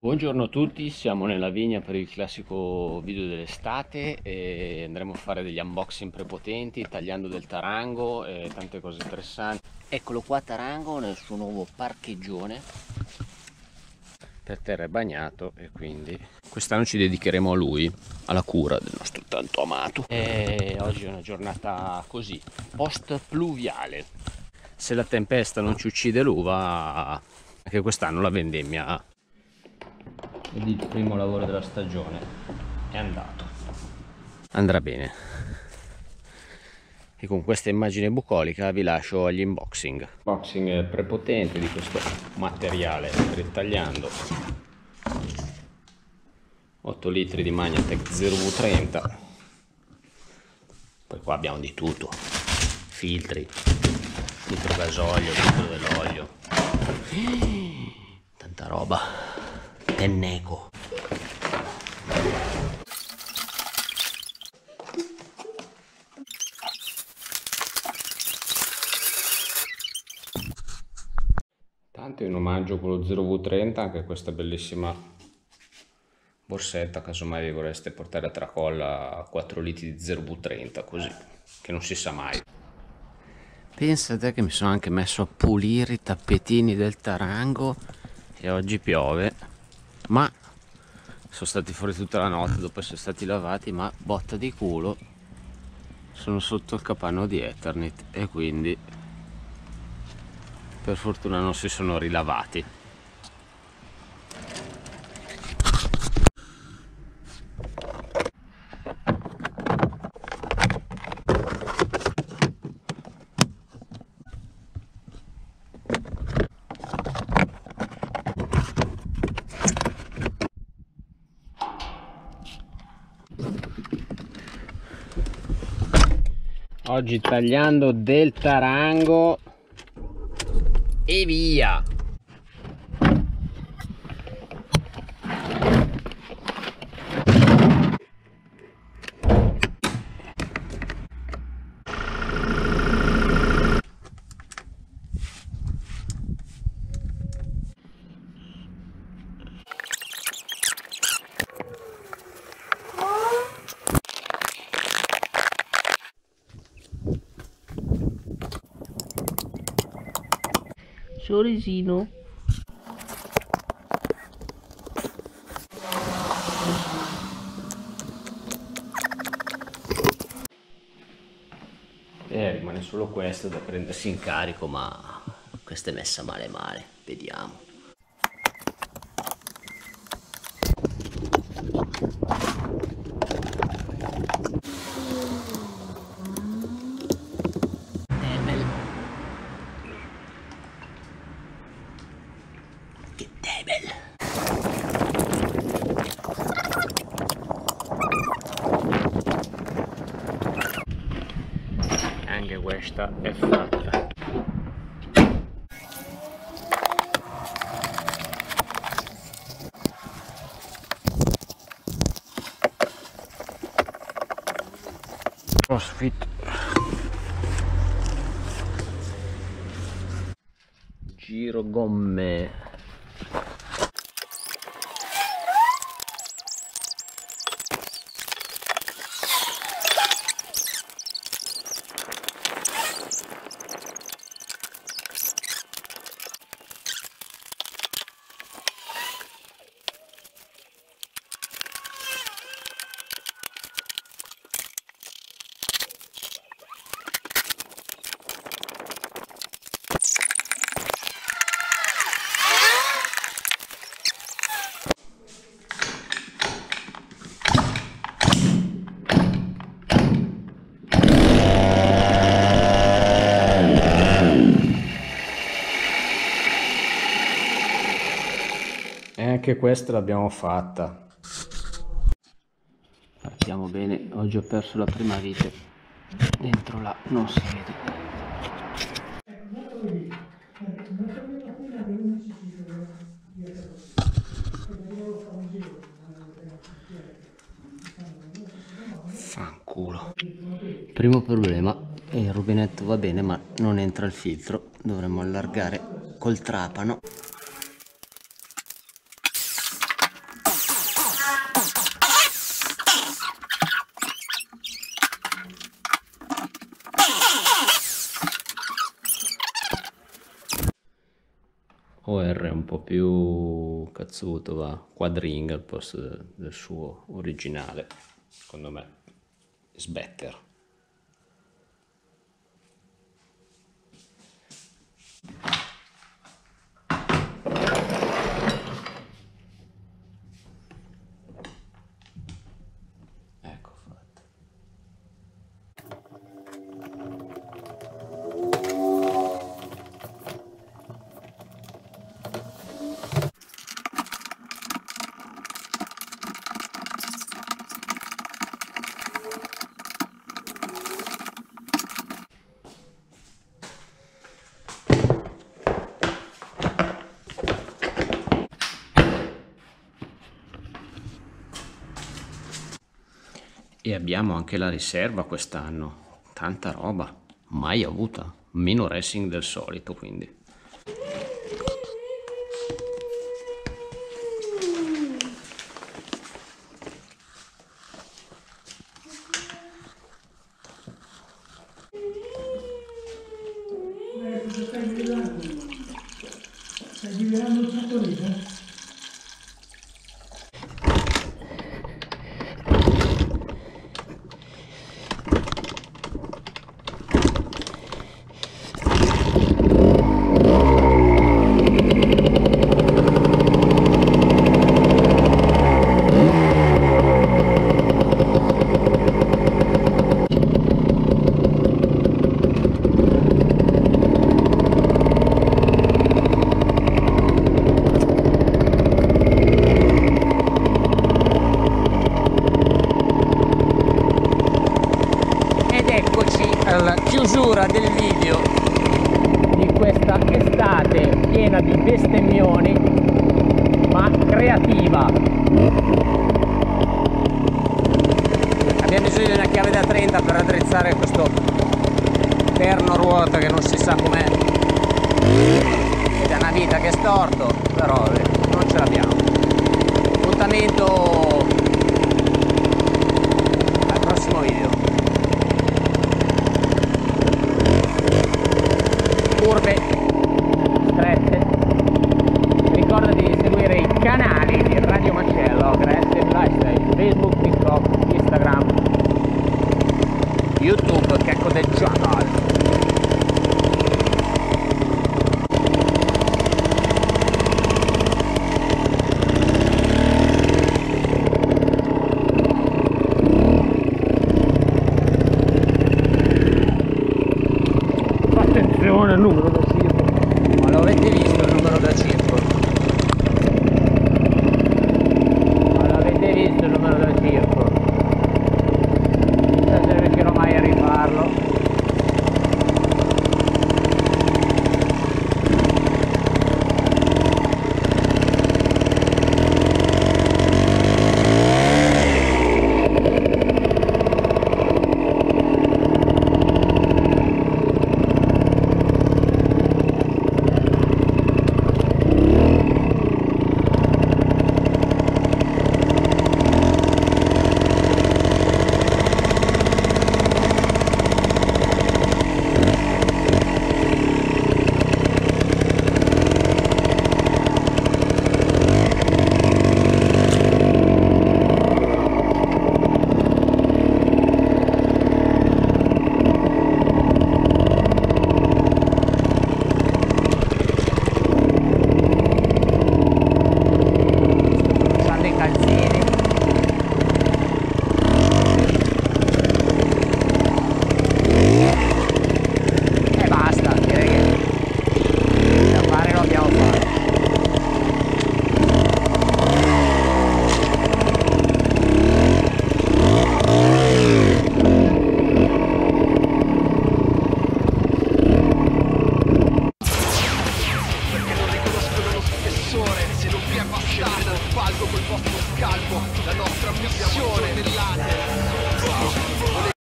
Buongiorno a tutti, siamo nella vigna per il classico video dell'estate e andremo a fare degli unboxing prepotenti, tagliando del tarango e tante cose interessanti. Eccolo qua Tarango nel suo nuovo parcheggione. Per terra è bagnato e quindi quest'anno ci dedicheremo a lui, alla cura del nostro tanto amato. E oggi è una giornata così, post pluviale. Se la tempesta non ci uccide l'uva, anche quest'anno la vendemmia ed il primo lavoro della stagione è andato. Andrà bene. E con questa immagine bucolica vi lascio agli unboxing. Unboxing prepotente di questo materiale ritagliando 8 litri di Magnatec 0V30 poi qua abbiamo di tutto. Filtri litro gasolio litro dell'olio tanta roba Tenneco. Tanto in omaggio con lo 0V30 anche questa bellissima borsetta casomai vi vorreste portare a tracolla 4 litri di 0V30 così che non si sa mai pensate che mi sono anche messo a pulire i tappetini del tarango e oggi piove ma sono stati fuori tutta la notte dopo essere stati lavati ma botta di culo. Sono sotto il capanno di Eternit e quindi per fortuna non si sono rilavati oggi tagliando del tarango. E via sorrisino eh, rimane solo questo da prendersi in carico ma questa è messa male male. Vediamo questa è fatta. Crossfit. Giro gomme anche questa l'abbiamo fatta. Partiamo bene oggi ho perso la prima vite dentro là non si vede. Fanculo. Primo problema il rubinetto va bene ma non entra il filtro. Dovremmo allargare col trapano più cazzuto va. Quadring al posto del suo originale. Secondo me is e abbiamo anche la riserva quest'anno. Tanta roba. Mai avuta. Meno racing del solito quindi. Stai liberando tutto lì, eh? Alla chiusura del video di questa estate piena di bestemmioni ma creativa. Abbiamo bisogno di una chiave da 30 per raddrizzare questo perno ruota che non si sa com'è. Ed è una vita che è storto però non ce l'abbiamo orbit